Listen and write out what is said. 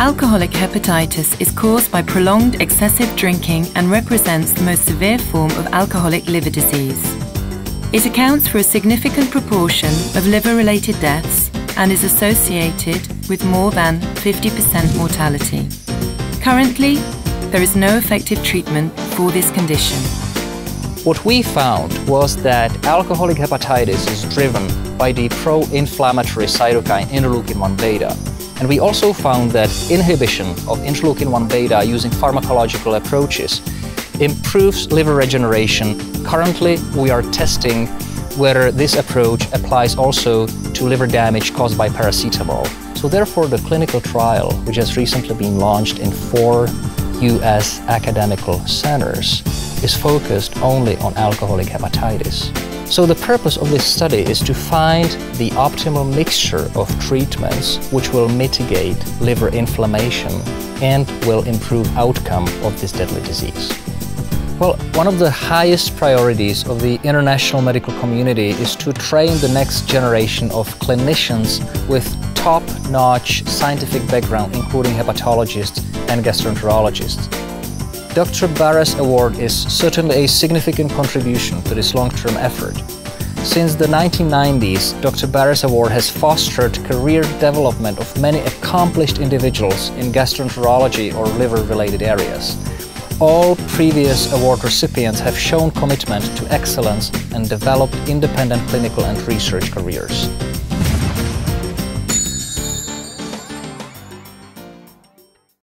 Alcoholic hepatitis is caused by prolonged excessive drinking and represents the most severe form of alcoholic liver disease. It accounts for a significant proportion of liver-related deaths and is associated with more than 50% mortality. Currently, there is no effective treatment for this condition. What we found was that alcoholic hepatitis is driven by the pro-inflammatory cytokine interleukin-1 beta. And we also found that inhibition of interleukin-1 beta using pharmacological approaches improves liver regeneration. Currently, we are testing whether this approach applies also to liver damage caused by paracetamol. So therefore, the clinical trial, which has recently been launched in four US academical centers, is focused only on alcoholic hepatitis. So the purpose of this study is to find the optimal mixture of treatments which will mitigate liver inflammation and will improve outcome of this deadly disease. Well, one of the highest priorities of the international medical community is to train the next generation of clinicians with top-notch scientific background, including hepatologists and gastroenterologists. Dr. Bares Award is certainly a significant contribution to this long-term effort. Since the 1990s, Dr. Bares Award has fostered career development of many accomplished individuals in gastroenterology or liver-related areas. All previous award recipients have shown commitment to excellence and developed independent clinical and research careers.